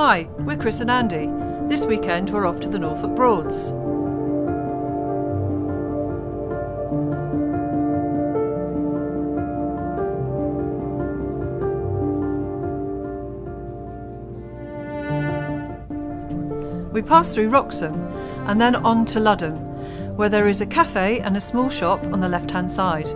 Hi, we're Chris and Andy. This weekend we're off to the Norfolk Broads. We pass through Wroxham and then on to Ludham, where there is a cafe and a small shop on the left hand side.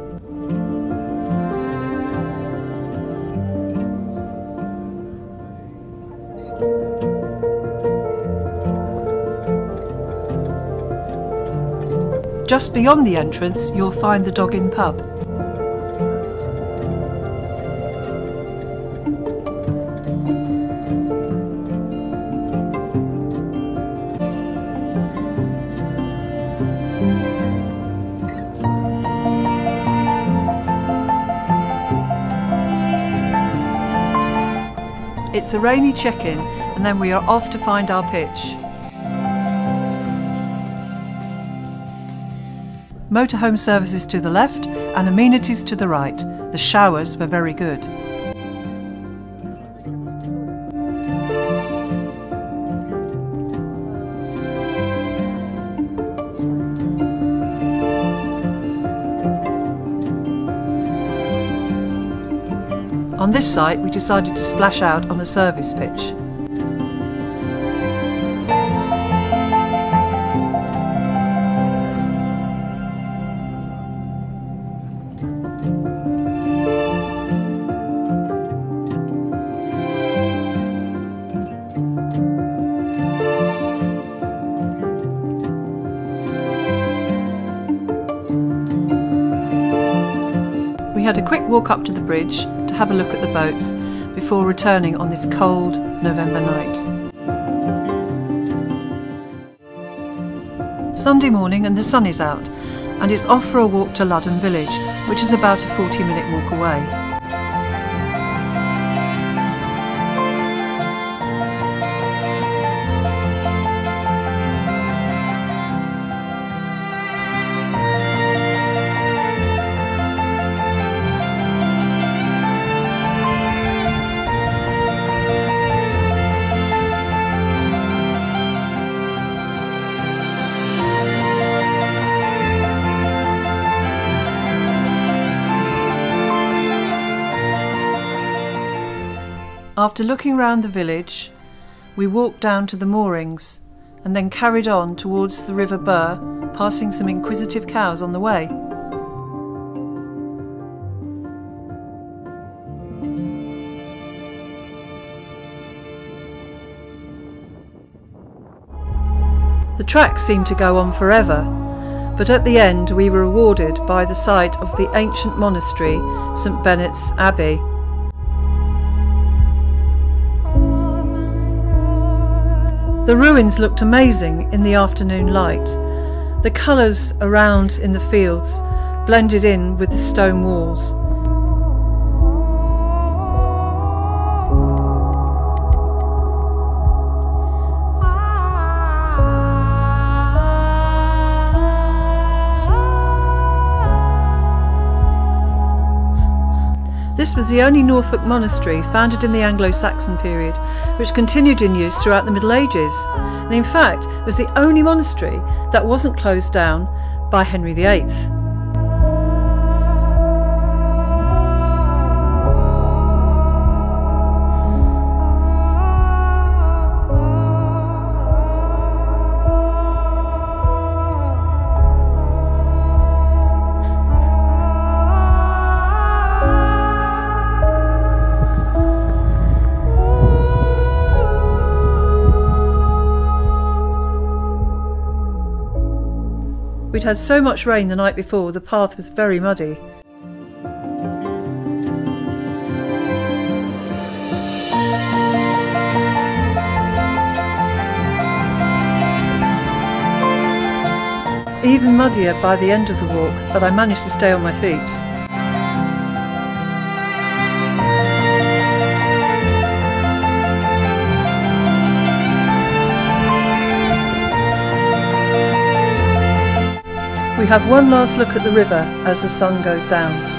Just beyond the entrance, you'll find the Dog Inn pub. It's a rainy check-in and then we are off to find our pitch. Motorhome services to the left and amenities to the right. The showers were very good. On this site, we decided to splash out on a service pitch. Had a quick walk up to the bridge to have a look at the boats before returning on this cold November night. Sunday morning and the sun is out and it's off for a walk to Ludham village, which is about a 40 minute walk away. After looking round the village, we walked down to the moorings and then carried on towards the River Bure, passing some inquisitive cows on the way. The track seemed to go on forever, but at the end we were rewarded by the sight of the ancient monastery, St Benet's Abbey. The ruins looked amazing in the afternoon light. The colours around in the fields blended in with the stone walls. This was the only Norfolk monastery founded in the Anglo-Saxon period, which continued in use throughout the Middle Ages, and in fact was the only monastery that wasn't closed down by Henry VIII. We'd had so much rain the night before, the path was very muddy. Even muddier by the end of the walk, but I managed to stay on my feet. We have one last look at the river as the sun goes down.